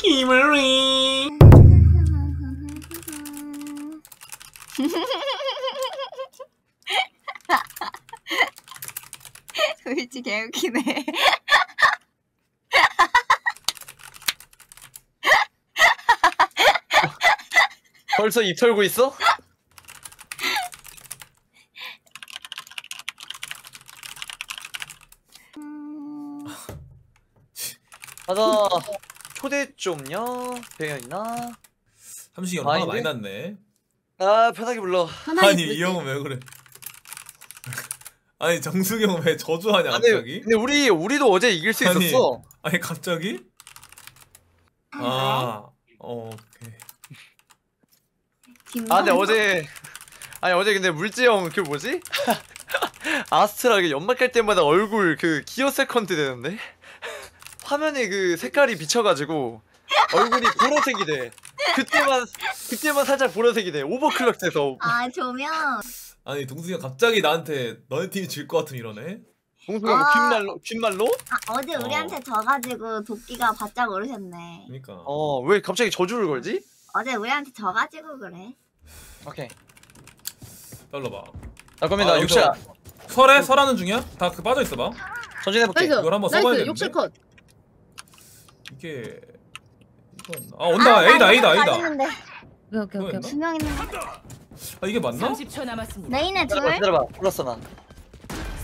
기브리 의지 개웃기네. 벌써 입 털고 있어? 가자 초대 좀요 배현이나 삼식이 형 화가 아닌데? 많이 났네. 아 편하게 불러 아니 이 형은 왜 그래? 아니 정숙이 형 왜 저주하냐 아, 갑자기? 근데 우리 우리도 어제 이길 수 아니. 있었어 아니 갑자기? 아, 어, 오케이. 아 근데 어제 아니 어제 근데 물지 형그 뭐지 아스트라게 연막 갈 때마다 얼굴 그 기어 세컨드 되는데 화면에 그 색깔이 비쳐가지고 얼굴이 보라색이 돼 그때만 그때만 살짝 보라색이 돼 오버클럭 돼서 아 조명. 아니 동숙이 형 갑자기 나한테 너네 팀이 질 것 같으면 이러네. 동수가 뭐 아. 귓말로 귓말로 아 어제 우리한테 져가지고 도끼가 바짝 오르셨네. 그러니까. 어 왜 갑자기 저주를 걸지 어제 우리한테 져가지고 그래. 오케이 떨러봐. 나 그러면 아, 육샤 설에 설하는 중이야? 다 그 빠져 있어봐. 전진해볼게 나이스 이걸 한번 써봐야 나이스 되는데? 욕실 컷 이게 이건 아 온다 A다 A다 A다. 맞았는데 오케이 오케이 오케이 그거였나? 두명 있는 거. 아 이게 맞나? 30초 남았습니다. 메인에 둘. 기다려봐 기다려봐 불렀어 나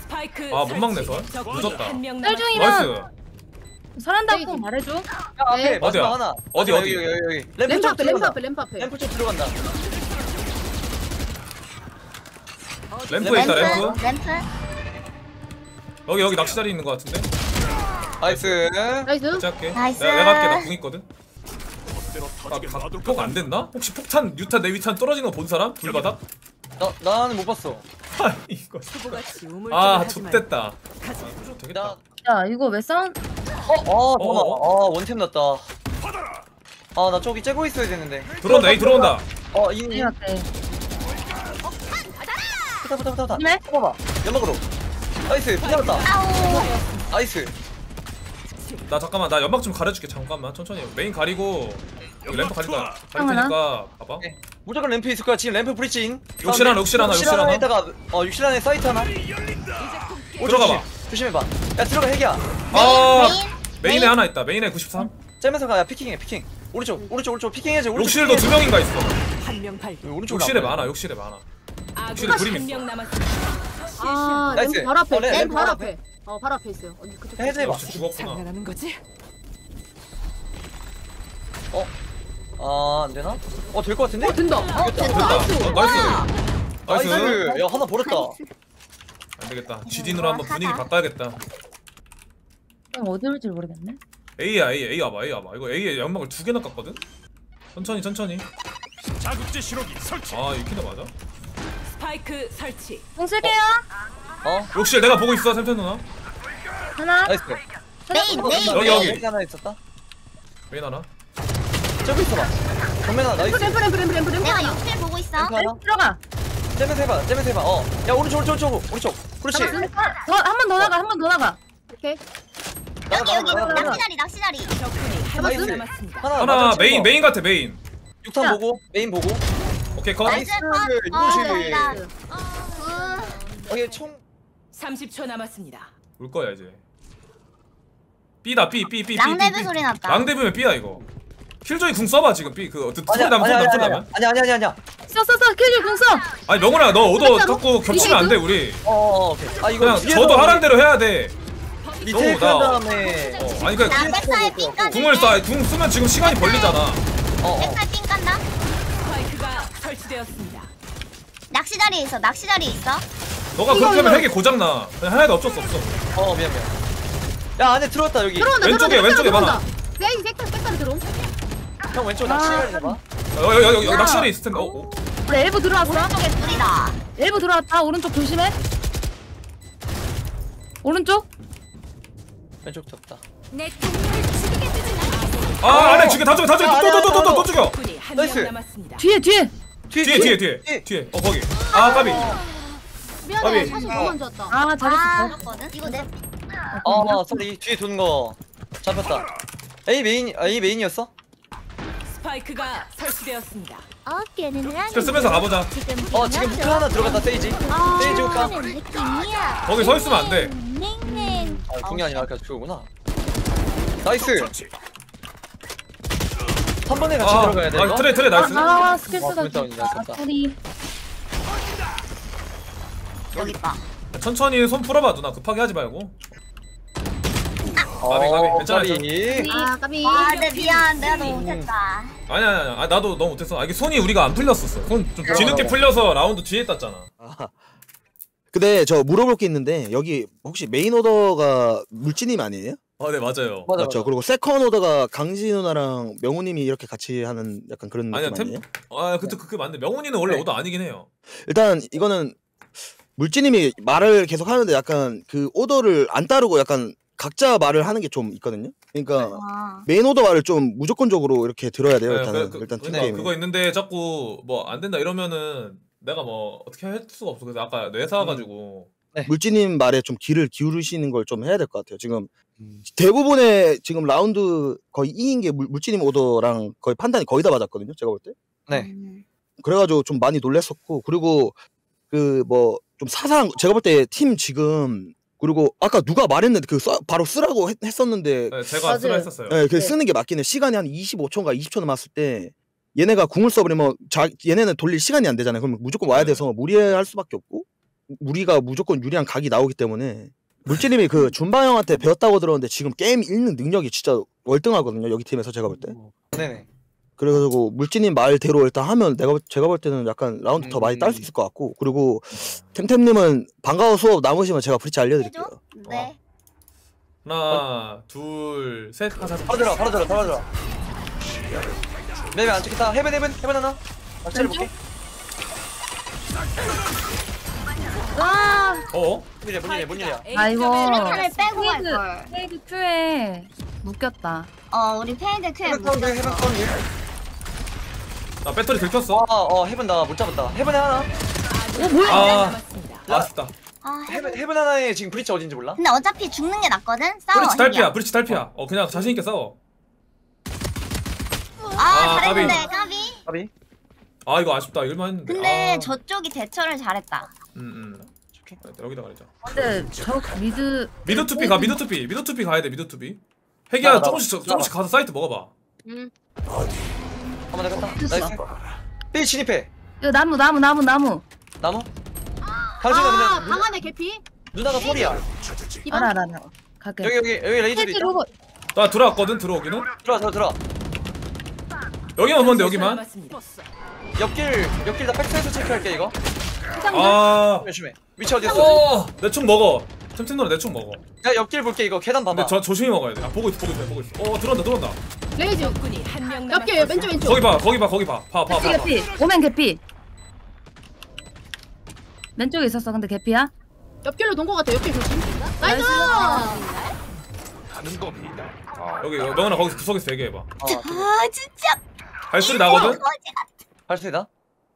스파이크 아, 못. 막네, 설. 적군이 늦었다. 한명. 중이라 나이스. 설한다고 말해줘 야 앞에 네. 마지막 어디야? 하나 어디, 마지막 어디? 여기 여기 여기 램프 램프 쪽 앞에 램프 들어간다 앞에 램프 앞에 램프 쪽 들어간다 램프 있다 램프. 램프. 여기 여기 낚시 자리 있는 것 같은데. 나이스 나이스 할게. 나이스. 내가, 내가 할게 나궁 있거든. 폭안 됐나? 혹시 폭탄 유탄 내 위탄 떨어지는 거 본 사람? 불바닥? 나, 나는 못 봤어 아 이거. 아. 가자. 아, 되겠다. 야 이거 왜 싸운 어? 어 잠깐만 어, 아 원템 났다 아 나 저기 째고 있어야 되는데 들어온다 A 들어온다. 어 이니 이 같아 붙어 붙어 붙어 네? 봐봐 연막으로 나이스 붙잡았다 아우. 나이스 나 잠깐만 나 연막 좀 가려줄게 잠깐만. 천천히. 메인 가리고 여기 램프 가리니까 가릴. 테니까 봐봐. 오케이. 무조건 램프 있을 거야. 지금 램프 브리칭 욕실 하나, 욕실 하나, 욕실 하나. 에다가 어 욕실 안에 사이트 하나. 오, 들어가 조심. 봐. 조심 해봐. 야 들어가 핵이야. 아 메인. 메인에 하나 있다. 메인에 93 째면서 가야 피킹해 피킹. 오른쪽 오른쪽 오른쪽. 피킹해야지 오른쪽 욕실도 두 피킹해야지. 명인가 있어. 한명 발견. 오른쪽 욕실에 많아 욕실에 많아. 욕실에 그림 있어. 아. 램프 바로 앞에. 어, 네, 램프 바로 앞에 어 바로 앞에 있어요. 언니 그쪽 해제해봐 역시 죽었구나. 장난하는 거지? 아 안 되나? 어 될 것 같은데? 어 된다. 어 됐다. 어, 나이스. 나이스. 나이스. 야 하나 버렸다. 안 되겠다. 지딘으로 한번 분위기 바꿔야겠다. 형 어디 올지 모르겠네. A야 A A 와봐 A 와봐. 이거 A에 연막을 두 개나 깠거든? 천천히 천천히. 자극제 신호기 설치. 아 이키나 맞아? 스파이크 설치. 공 쓸게요 어? 욕실 내가 보고 있어 샘템 누나. 하나? 나이스. 메인 메인. 여기, 여기. 핵 하나 있었다? 메인 하나. 째고 있어봐. 정면 하나 나이스. 램프 램프 램프 램프 램프 내가 하나. 욕실 보고 있어. 램프 하나. 들어가. 째면서 해봐 째면서 해봐. 어야 오른쪽 오른쪽 오른쪽 오른쪽. 그렇지. 더한 번 더 나가 한 번 더 나가. 오케이. 여기 여기 나가, 나가. 낚시다리 낚시다리. 나이스. 하나 하나 맞아, 메인 찍어. 메인 같아 메인. 육탄 자. 보고 메인 보고. 오케이 컷. 나이스 아, 이거지 나. 어얘 총 30초 남았습니다. 올 거야 이제 B다 B B B B 랑데브 소리 났다. 랑데브면 B야 이거 킬조이 궁 써봐 지금 B 그 어떤 소리 나면 소리 나면 소리 아니야 나면 아니야 아니야 아니야 아니야 써써써 킬줄 공써 아니 명훈아 너 얻어 진짜로? 자꾸 겹치면 안 돼 우리 어어 오케이 아 이거 그냥 저도 하란 대로 해야 돼한 다음에 어, 아니 그나 백사에 삥 깠는데. 궁을 쏴, 궁 쓰면 지금 시간이 걸리잖아. 어어 백사에 삥 깠나? 스파이크가 설치되었습니다. 낚시다리에 있어. 낚시다리에 있어. 너가 그렇게 하면 핵이 고장나. 그냥 하나도 어쩔 수 없어. 어 미안 미안 야 안에 들어왔다 여기 들어온다 왼쪽에, 들어온다, 왼쪽에 들어온다. 많아. 세이 색깔 색깔 들어옴 형 왼쪽 아. 낚시를 해봐 여기, 여기, 여기, 여기 낚시에 있을 텐데. 어, 어. 우리 엘보 들어왔어 오른쪽에 둘이다. 엘보 들어왔다 오른쪽 조심해 오른쪽 왼쪽 졌다 아, 안에 죽여, 다 죽여, 다 죽여. 또, 또, 또, 또, 또, 또 죽여. 한명 나이스. 남았습니다. 뒤에 뒤에 뒤에 뒤에, 뒤에, 뒤에. 뒤에. 어, 거기. 아, 까비. 미안해 아비. 사실 너무 안 좋았다 아 잘했어 아. 이거 내어 쏘리 뒤에 도는 거 잡혔다 A 메인 A 메인이었어? 스파이크가 설치되었습니다. 어깨는 쓰면서 가보자 어 지금 후크 하나 들어갔다 세이지 아, 세이지 느낌이야. 거기 서 있으면 안돼. 아 궁이 아니라 아까 그거구나 nice 설치. 한 번에 같이 아, 들어가야 돼 아 이거 트레 트레 nice 아 스킬 와, 쓰다 진짜 진짜 아, 아깝다. 소리 여기 있다. 천천히 손 풀어봐 누나 급하게 하지 말고 가비, 가비. 괜찮아, 까비 아 까비 아, 네 미안. 내가 너무 못했다. 아니야 아니야 아니, 나도 너무 못했어 아, 이게 손이 우리가 안 풀렸었어 손좀 뒤늦게 풀려서 라운드 뒤에 땄잖아 근데 저 물어볼 게 있는데 여기 혹시 메인 오더가 물지님 아니에요? 아 네 맞아요 맞아 맞죠. 맞아 그리고 second 오더가 강지 누나랑 명우님이 이렇게 같이 하는 약간 그런 아니야 느낌 템 아니에요? 아 그때 그게 맞는데 명훈이는 원래 네. 오더 아니긴 해요 일단 이거는 물지님이 말을 계속 하는데 약간 그 오더를 안 따르고 약간 각자 말을 하는 게 좀 있거든요. 그러니까 아. 메인 오더 말을 좀 무조건적으로 이렇게 들어야 돼요. 네, 일단은 그- 그- 일단 팀 그러니까 게임. 그거 있는데 자꾸 뭐 안 된다 이러면은 내가 뭐 어떻게 할 수가 없어 그래서 아까 뇌사 가지고 물지님 말에 좀 귀를 기울이시는 걸 좀 해야 될 것 같아요. 지금 대부분의 지금 라운드 거의 이긴 게 물, 물지님 오더랑 거의 판단이 거의 다 맞았거든요. 제가 볼 때. 네 음. 그래가지고 좀 많이 놀랬었고 그리고 그 뭐 좀 사상 제가 볼 때 팀 지금 그리고 아까 누가 말했는데 그 써- 바로 쓰라고 했, 했었는데 네, 제가. 쓰라 했었어요. 예, 그 쓰는 게 맞긴 해 시간이 한 25초인가 20초 남았을 때 얘네가 궁을 써버리면 자 얘네는 돌릴 시간이 안 되잖아요. 그러면 무조건 와야 네. 돼서 무리할 수밖에 없고 우리가 무조건 유리한 각이 나오기 때문에 물지님이 그 준바 형한테 배웠다고 들었는데 지금 게임 읽는 능력이 진짜 월등하거든요 여기 팀에서 제가 볼 때. 네네 그래가지고 물지님 말대로 일단 하면 내가 볼- 제가 볼 때는 약간 라운드 더 많이 딸수 음. 있을 것 같고 그리고 템템님은 방과후 수업 남으시면 제가 브리치 알려드릴게요. 해줘? 네. 하나 둘셋 하자 바로 들어 바로 들어 바로 들어 맵이 안 찍겠다 heaven heaven heaven 하나 박자를 볼게 와 어? 뭔 일이야 뭔 일이야 뭔 일이야 아. 수류탄을 빼고 갈 페이드 걸. 페이드 Q에 묶였다 어, 우리 페이드 Q에 묶였어. 나 배터리 들켰어. 어어 heaven 나 못 잡았다. heaven에 하나? 오 뭐야? 아 남았습니다. 아쉽다. 아, heaven heaven. 하나에 지금 브리치 어딘지 몰라? 근데 어차피 죽는 게 낫거든. 싸워. 브리치 탈피야 혜리야. 브리치 탈피야. 어 그냥 자신 있게 싸워. 아, 아, 잘했는데 까비. 까비. 아 이거 아쉽다. 일만 했는데. 근데 아. 저쪽이 대처를 잘했다. 음음. 여기다 가리자. 근데 저 미드 미드 투피 가 미드 투피. 미드 투피 가야 돼 미드 투피. 핵이야 나가, 조금씩 나가. 조금씩 가서 사이트 먹어봐 한번 잡았다 나이스. 삐 진입해. 이거 나무 나무 나무 나무. 나무? 강진아 근데 누나, 방안에 개피? 누나가 폴이야. 알아 알아 알아. 갈게. 여기 여기 여기 레이저도 있다. 로봇. 나 들어왔거든 들어오기는. 들어와 들어와 들어와. 여기만 30초 여기만. 옆길 옆길 다 backside 체크할게 이거. 아. 조심해 위치 어디였어? 어, 내총 먹어. 내총 먹어. 야 옆길 볼게 이거 계단 봐봐 근데 저 조심히 먹어야 돼. 아 보고 있어, 보고 있어, 보고 있어. 어 들어온다, 들어온다. 레이즈 적군이 한명 남았습니다. 왼쪽 왼쪽 거기 봐, 거기 봐, 거기 봐. 봐, 봐, 개피. 개피 오멘 개피 왼쪽에 있었어 근데 개피야 옆길로 돈거 같아. 옆길 조심. nice. 가는 겁니다. 여기 여기 명훈아 거기서 구석에서 얘기해봐. 어, 아, 진짜. 발소리 나거든? 발소리다?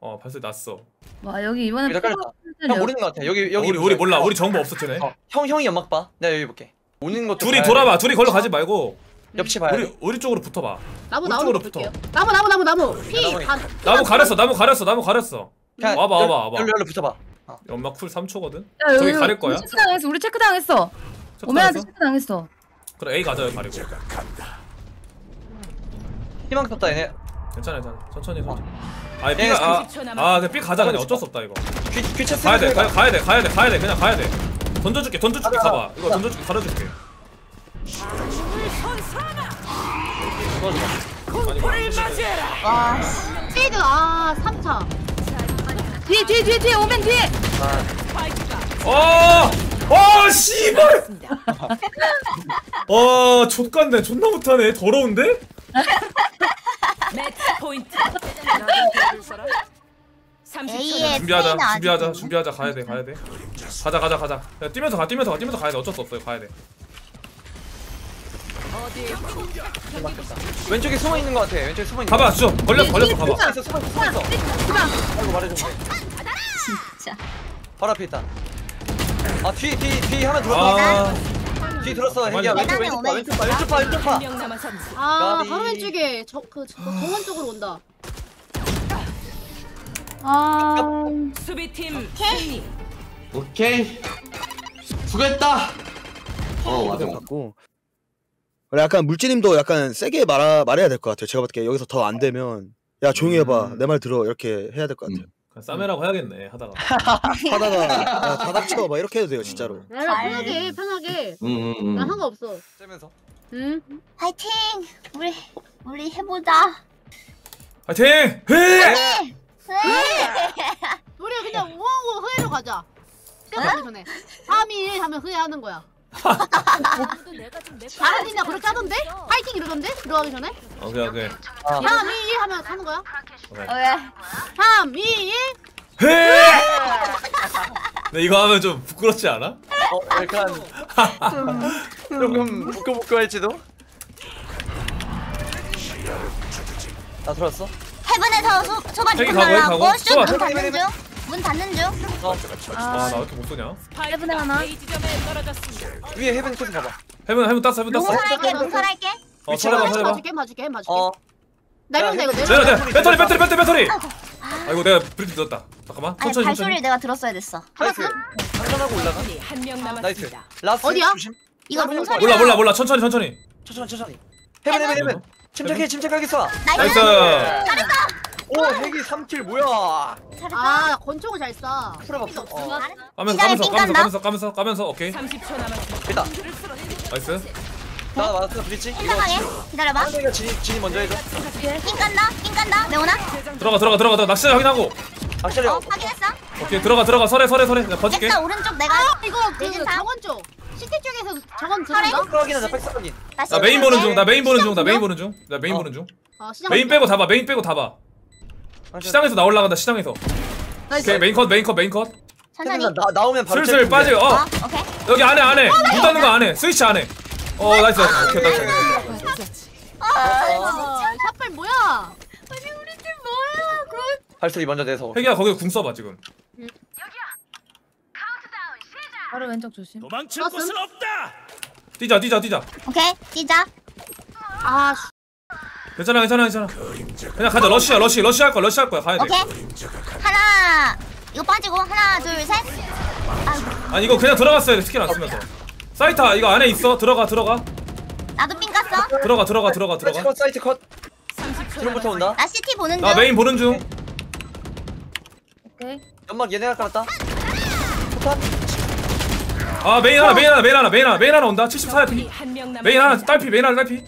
어 발소리 났어. 와 여기 이번에 깔렸다 형 모르는 것 같아 여기 여기 우리 우리 몰라, 우리 정보 없어 쟤네. 어, 형 형이 연막 봐 내가 여기 볼게 오는 것도 둘이 돌아봐, 돼. 둘이 걸로 가지 말고 옆치 봐야 우리 돼 우리 쪽으로 붙어봐. 나무 우리 나무 쪽으로 볼게요. 붙어. 나무 나무 나무 나무. 피. 나무 다. 나무 가렸어, 나무 가렸어, 나무 가렸어. 와봐, 열- 와봐, 와봐. 열로 열로 붙어봐 연막 쿨 3초거든. 야, 저기 여기 가릴 거야? 우리 체크 당했어 우리 체크 당했어 체크하면서? 체크 당했어 그래 A 가자, 여기 가리고. 희망 떴다 얘네 괜찮아, 괜찮아. 천천히, 천천히. 아니 아, 30초 아, 남았습니다. 그냥 B 가자 그냥 어쩔 수 없다 이거. 귀, 귀체 가야 돼, 쓰는 가야, 가야 돼, 가야 돼, 가야 돼, 그냥 가야 돼. 던져줄게, 던져줄게, 가자, 가봐. 이거. 던져줄게, 가려줄게. 씨. 페이드 아 3차. 뒤에 뒤에 뒤에 뒤에 오멘 뒤에 어, 어, 씨발. 와, 족간네, 존나 못하네, 더러운데? 매치 포인트. 30초 A의 준비하자, 준비하자. 준비하자, 가야 돼, 가야 돼. 가자, 가자, 가자. 야, 뛰면서 가, 뛰면서 가, 뛰면서 가야 돼. 어쩔 수 없어요, 가야 돼. 왼쪽에 숨어 있는 것 같아 왼쪽에 숨어 있는 가봐, 주 걸렸어, 걸렸어, 가봐. 있어 숨어 있어 숨어 있어 아이고 말해줘 진짜. 바로 앞에 있다 아뒤뒤뒤 하나 들어왔다 아, 뒤 들었어 왼쪽 계단에 왼쪽 봐 왼쪽 봐 왼쪽 봐 왼쪽 봐 한명 남았습니다. 아 까비. 바로 왼쪽에 저그 저, 공원 쪽으로 온다. 아 수비팀 승리. 오케이 수고했다 어 맞아 같고. 원래 약간 물지님도 약간 세게 말아 말해야 될 것 같아요. 제가 볼때 여기서 더 안 되면 야 조용히 해봐 음. 내말 들어 이렇게 해야 될 것 같아요. 그냥 싸매라고 해야겠네 하다가 하다가 야, 다 닥쳐 막 이렇게 해도 돼요 진짜로. 야, 야, 편하게 편하게. 응응응 난 상관없어. 째면서 응. 화이팅! 우리 우리 해보자. 파이팅! 해! 네. 우리 그냥 우왕우 흐해로 가자. 시작하기 전에 3일 하면 흐해 하는 거야. 아니냐 그렇게 하던데? 파이팅 이러던데? 들어가기 전에? 오케이 오케이 3, 2, 1 하면 하는 거야? 오케이. 왜? 3, 2, 1 해! 근데 이거 하면 좀 부끄럽지 않아? 어 약간 조금 부끄부끄할지도 나 들었어 해븐에서 소, 소바 가고, 날라고 가고. 소바, 중. 문 닫는 중. 아 나 왜 이렇게 못 쏘냐? 스파이크가 하나. 위에 해븐 계속 봐봐. 해븐 해븐 땄어 해븐 땄어. 농설할게 농설할게. 어 설해봐 해봐. 설해봐. 봐줄게 봐줄게 봐줄게. 어. 나 이러면 돼 이거 내려 내려 내려 배터리 배터리 배터리 배터리! 아이고 내가 브리트 넣었다. 잠깐만. 아니 천천히 발소리를 천천히. 내가 들었어야 됐어. 나이스 장전하고 올라가? 한명 나이스. 남았습니다. 라스 어디야? 조심. 이거 농설이야. 몰라 몰라 몰라. 천천히 천천히. 천천히 천천히. 해븐 해븐 해븐. 침착해 침착하게 쏴. 나이스 오 핵이 3킬 뭐야 아 권총을 잘 쏴. 풀어봐 풀어 어 까면서 까면서 삥 까면서. 까면서 까면서 까면서 오케이 30초 남았습니다. 됐다 나이스 나 맞았어 이거 생각하게. 기다려봐. 상대가 진이 진이 먼저 해줘 삥 깐다. 삥 깐다. 레오나. 들어가 들어가 들어가 들어가 낚시 확인하고 악셀이 어 확인했어. 오케이 들어가 들어가 설해 설해 설해 내가 버질게 엑사 오른쪽 내가. 이거 그. 정원 쪽 시티 쪽에서 정원 설해? 들어온다? 백스 확인하자 백스 확인 다시 나 메인 보는 중 나 메인 보는 중 나 메인? 보는 중 나 메인 어. 보는 중아 메인 빼고 다봐 메인 빼고 다봐 시장에서 나올라 간다 시장에서. nice. 오케이 메인 컷 메인 컷 메인 컷. 천천히. 나, 나 나오면 바로 슬슬 빠져 어 어. 오케이. 여기 안에 안에. 문 닫는 거 안에. 스위치 안에. 어 nice. 오케이 nice. 아 샷발 뭐야? 아니 우리 팀 뭐야? 그 발소리 먼저 내서. 혜기야 거기 궁 써봐 지금. 바로 왼쪽 조심. 도망칠? 곳은 없다. 뛰자 뛰자 뛰자. 오케이 뛰자. 아 씨. 괜찮아 괜찮아 괜찮아. 그냥 가자. 러시야 러시 러시 할 거야. 러시 할 거야. 가야 돼. 오케이. 하나 이거 빠지고. 하나 둘 셋. 아니 이거 그냥 들어갔어야 돼. 스킬 안 쓰면서. 사이트 이거 안에 있어. 들어가 들어가. 나도 삥 깠어. 들어가 들어가 들어가 들어가. 컷 사이트 컷. 30초 드론부터. 온다. 나 CT 보는 중. 나 메인 보는 중. 오케이. 연막 얘네가 깔았다. 포탑 아 메인 하나 메인 하나 메인 하나 메인 하나 메인 하나 온다. 74야 적군이 한명 남았습니다. 메인 하나 딸피 메인 하나 딸피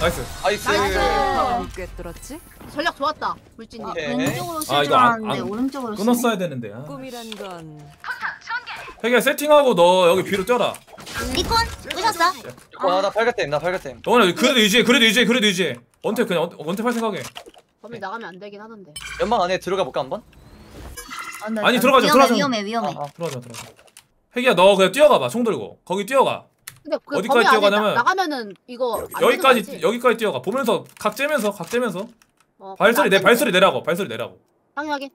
나이스 나이스 꿰뚫었지? 전략 좋았다 물진님. 오케이. 왼쪽으로 아, 쓸줄 이거 안- 알았는데 안- 오른쪽으로 쓰네. 끊었어야 되는데 아. 꿈이란 건 혜기야 세팅하고 너 여기 뒤로 뛰어라 리콘 부셨어. 와나 발갓댐 나 발갓댐 영원아 그래도 유지해 그래도 유지해 그래도 유지해 원태 그냥 원- 원태 팔 생각해 범위 나가면 안 되긴 하던데. 연막 안에 들어가 볼까 한번? 아, 나 아니 들어가자 위험해 들어가자 위험해 위험해. 아, 아. 들어가자 들어가자 혜기야 너 그냥 뛰어가봐 총 들고 거기 뛰어가 근데 그 어디까지 뛰어가냐면 나, 나가면은 이거 여기까지? 여기까지 뛰어가. 보면서 각 째면서 각 째면서. 어, 발소리 내 발소리 내라고 발소리 내라고. 거. 확인하게.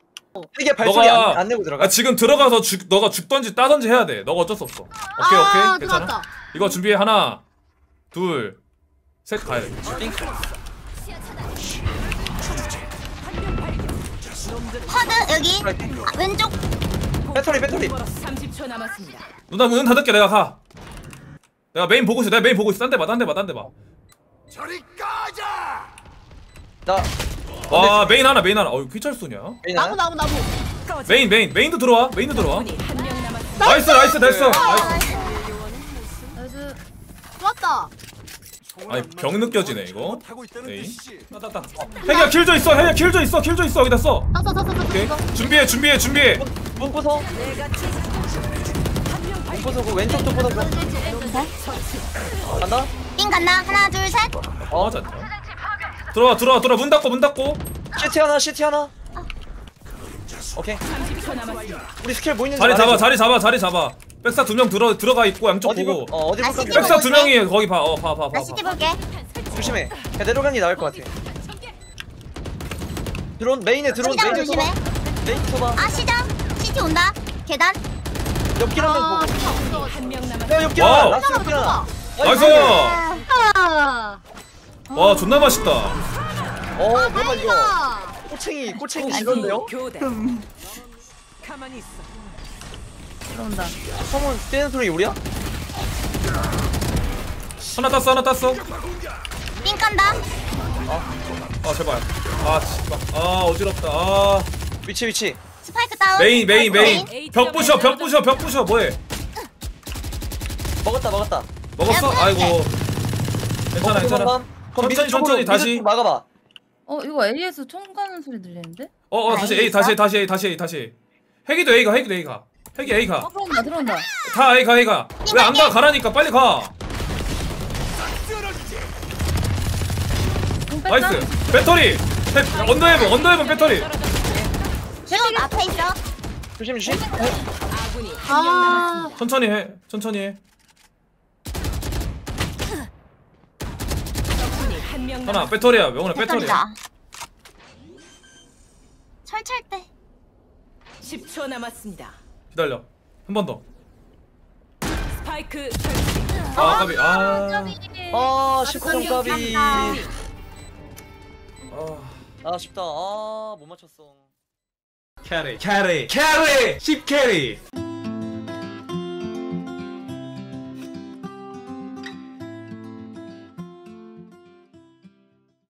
이게 발소리 너가- 안, 안 내고 들어가. 아 지금 들어가서 죽 너가 죽던지 따던지 해야 돼. 너가 어쩔 수 없어. 오케이 아, 오케이. 괜찮아 들어왔다. 이거 준비해. 하나 둘셋 가야 돼. 허드 여기. 아, 왼쪽. 배터리 배터리. 30초 남았습니다. 누나 문 닫을게. 내가 가 내가 메인 보고 있어. 내가 메인 보고 있어. 딴데 봐 딴데 봐 딴 데봐와 저리 꺼져. 나 메인 하나 메인 하나. 쏘냐? 메인 나무? 나무 나무. 메인 메인. 메인도 들어와 메인도 들어와. nice nice nice. 아, nice. nice. 좋았다. 아니 병 느껴지네 이거. 뜻이지. 따따따 혜기야 킬조 있어. 혜기야 킬조 있어. 킬조 있어. 여기다 써. 오케이. 준비해 준비해 준비해. 문 부숴 문 부숴고 왼쪽도 부숴 간다? 삥 간다 하나 둘 셋. 어 맞아 들어와 들어와 들어와 문 닫고 문 닫고 CT 하나 CT 하나 오케이 30초 남았습니다. 우리 스킬 뭐 있는지 자리 잡아 말해줘. 자리 잡아 자리 잡아 백사 두 명 들어 들어가 있고 양쪽 어디 보고 볼- 어 어디 아, 볼까? CT 백사 두. 명이 거기 봐어봐봐봐 나 CT 볼게. 조심해 그냥 내려가는 게 나을 것 같아 드론 메인에 드론 시장 메인에 조심해. 쏘봐 메인 쏘봐 아 시장 CT 온다. 계단. 옆길 한명 아, 보고 피가 없어가지고. 한명 남았습니다. 야 옆길 와우. 하나 라스 옆길 하나 나이스 아, 와 존나 맛있다 어 뭐가 이거 아, 꼬챙이 꼬챙이 이건데요? 교대. 가만히 있어. 들어온다. 성훈 뛰는 소리 우리야? 하나 땄어 하나 땄어 삥 깐다. 아 제발 아 씨발 아 어지럽다 아 위치 위치 스파이크 다운. 메인 메인 메인. 벽 부셔 벽 부셔 벽 부셔. 뭐해? 먹었다 먹었다. 먹었어? 아이고. 괜찮아 괜찮아. 천천히, 천천히 다시. 쪽 막아봐. 어 이거 A에서 총 가는 소리 들리는데? 어어 다시 A 다시 A 다시 A 다시 A 다시 A. 핵이도 A가 핵이도 A가. 핵이 A가. 어 들어온다 들어온다. 다 A가 A가. 왜 안 가? 가라니까. 빨리 가. nice. 배터리. 핵, under heaven under heaven 배터리 지금 앞에 있어. 조심 조심 아. 천천히 해 천천히 해 하나. 배터리야 명훈아 배터리야. 철철 때. 10초 남았습니다. 기다려 한 번 더 스파이크 설치. 아 까비 아, 아 10점 까비 아 아쉽다 아 못 맞췄어 캐리. 캐리. 캐리. 10 캐리